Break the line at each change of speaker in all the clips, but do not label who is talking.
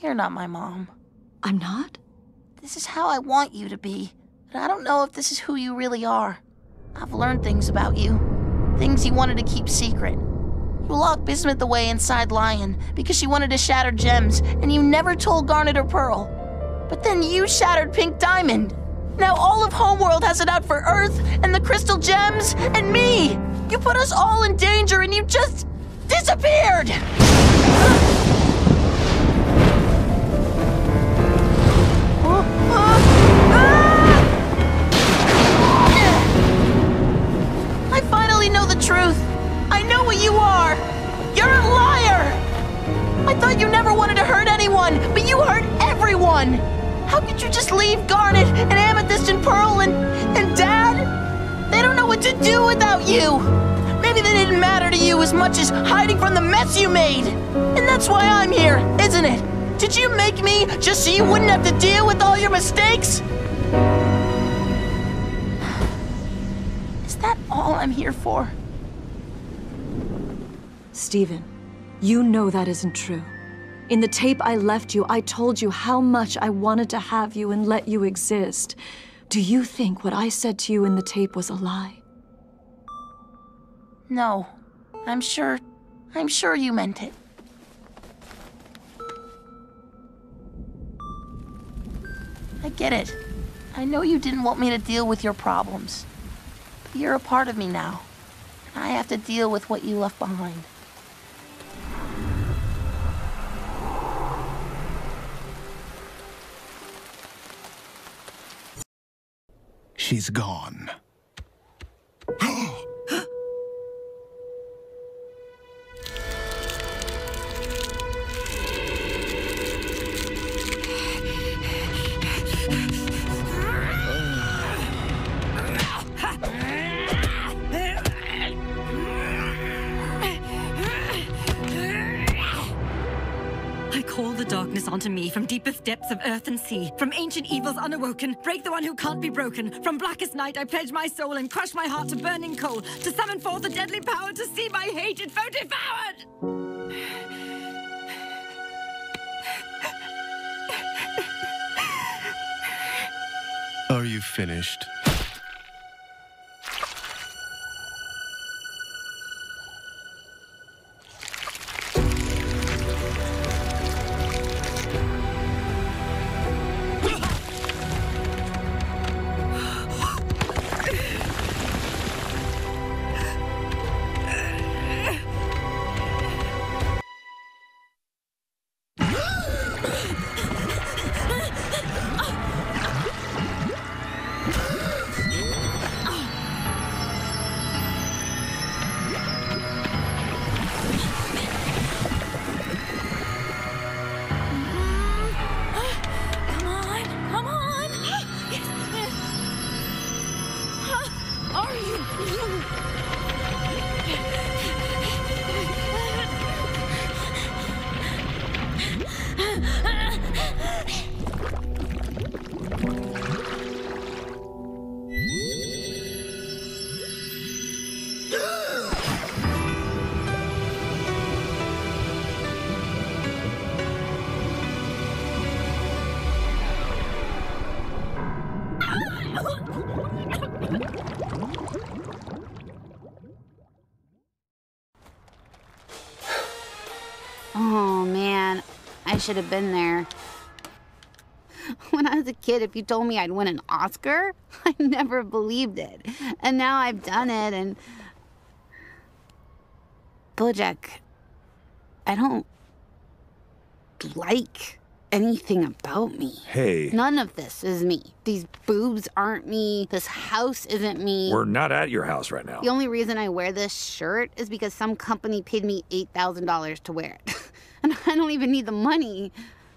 You're not my mom.
I'm not?
This is how I want you to be, but I don't know if this is who you really are. I've learned things about you, things you wanted to keep secret. You locked Bismuth away inside Lion because she wanted to shatter gems, and you never told Garnet or Pearl. But then you shattered Pink Diamond. Now all of Homeworld has it out for Earth and the Crystal Gems and me. You put us all in danger and you just disappeared. As much as hiding from the mess you made. And that's why I'm here, isn't it? Did you make me just so you wouldn't have to deal with all your mistakes? Is that all I'm here for?
Steven, you know that isn't true. In the tape I left you, I told you how much I wanted to have you and let you exist. Do you think what I said to you in the tape was a lie?
No. I'm sure. I'm sure you meant it. I get it. I know you didn't want me to deal with your problems. But you're a part of me now. And I have to deal with what you left behind.
She's gone.
Deepest depths of earth and sea, from ancient evils unawoken, break the one who can't be broken. From blackest night I pledge my soul and crush my heart to burning coal, to summon forth a deadly power to see my hated foe devoured!
Are you finished?
Should have been there. When I was a kid, if you told me I'd win an Oscar, I never believed it. And now I've done it, and. Bojack, I don't like anything about me.
Hey,
None of this is me. These boobs aren't me. This house isn't me.
we're not at your house right now.
The only reason I wear this shirt is because some company paid me $8,000 to wear it. and I don't even need the money.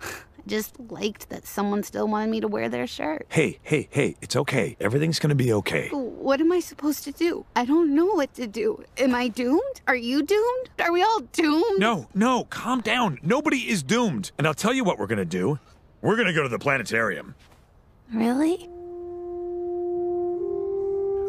I just liked that someone still wanted me to wear their shirt.
Hey, hey, hey, it's okay. Everything's gonna be okay.
What am I supposed to do? I don't know what to do. Am I doomed? Are you doomed? Are we all doomed?
No, no, calm down. Nobody is doomed. And I'll tell you what we're gonna do. We're gonna go to the planetarium.
Really?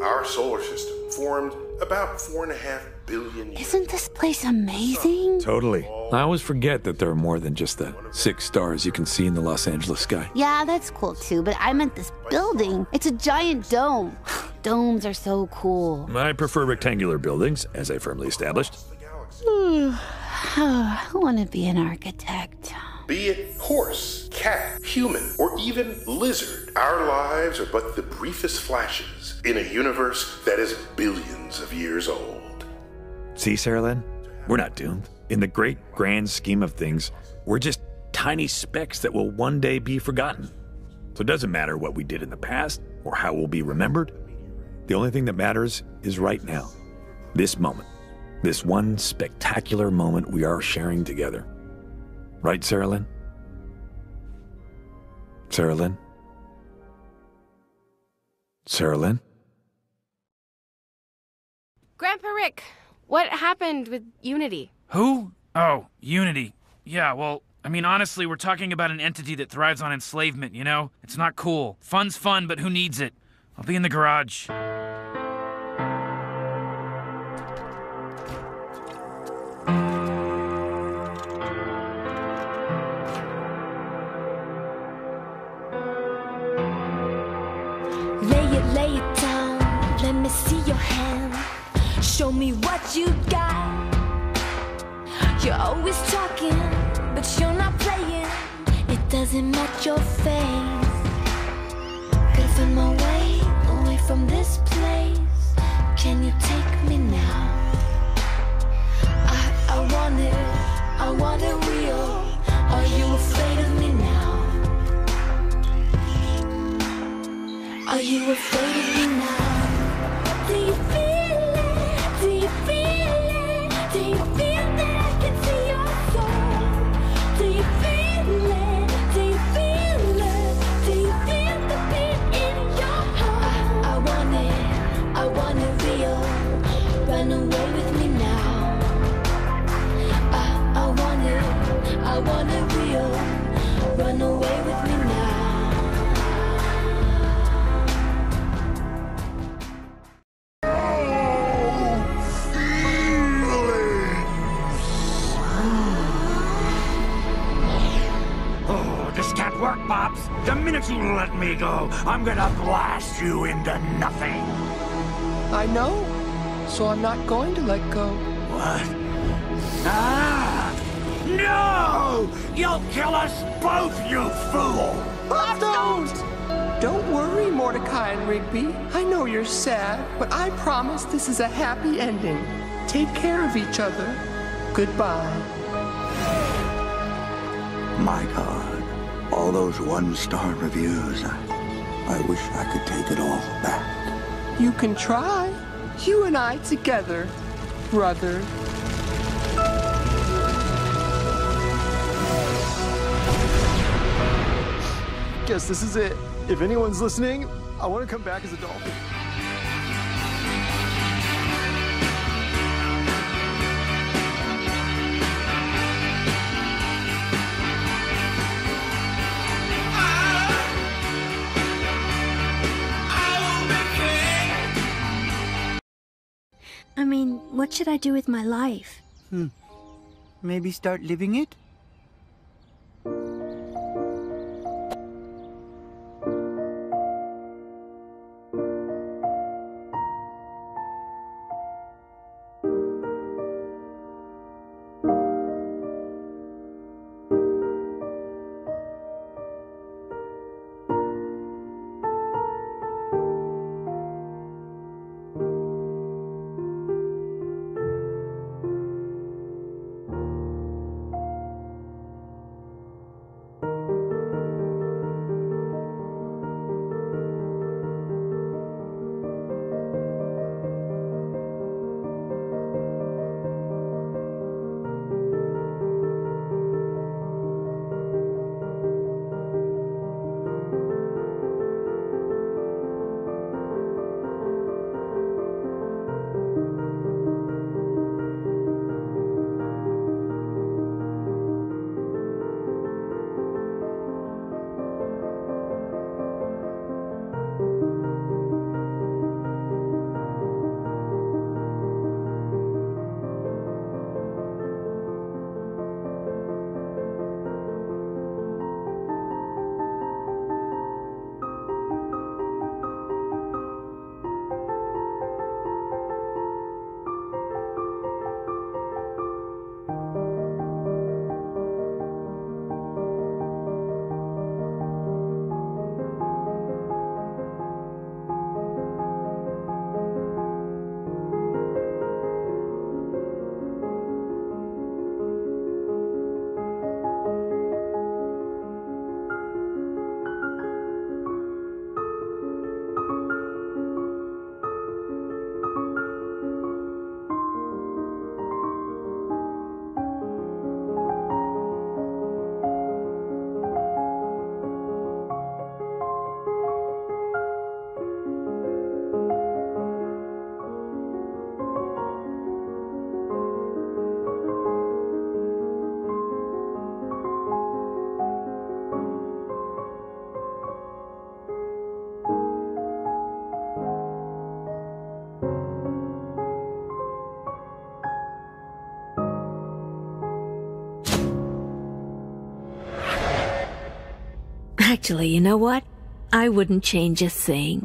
Our solar system formed about four and a half billion years
Isn't this place amazing?
Totally. I always forget that there are more than just the six stars you can see in the Los Angeles sky.
Yeah, that's cool too, but I meant this building. It's a giant dome. Domes are so cool.
I prefer rectangular buildings, as I firmly established.
I want to be an architect.
Be it horse, cat, human, or even lizard, our lives are but the briefest flashes in a universe that is billions of years old.
See, Sarah Lynn? We're not doomed. In the great grand scheme of things, we're just tiny specks that will one day be forgotten. So it doesn't matter what we did in the past or how we'll be remembered. The only thing that matters is right now. This moment. This one spectacular moment we are sharing together. Right, Sarah Lynn? Sarah Lynn? Sarah Lynn?
Grandpa Rick, what happened with Unity?
Who? Oh, Unity. Yeah, well, I mean, honestly, we're talking about an entity that thrives on enslavement, you know? It's not cool. Fun's fun, but who needs it? I'll be in the garage.
It, lay it down. Let me see your hand. Show me what you got. You're always talking, but you're not playing. It doesn't match your face. Gotta find my way away from this place. Can you take me now?
Minute you let me go, I'm gonna blast you into nothing.
I know, so I'm not going to let go.
What? Ah! No! You'll kill us both, you fool!
Don't! Don't worry, Mordecai and Rigby. I know you're sad, but I promise this is a happy ending. Take care of each other. Goodbye.
My God, all those one-star reviews. I, I wish I could take it all back.
You can try. You and I together, brother.
Guess this is it. If anyone's listening, I want to come back as a dolphin.
What should I do with my life?
Hmm. Maybe start living it?
Actually, you know what? I wouldn't change a thing.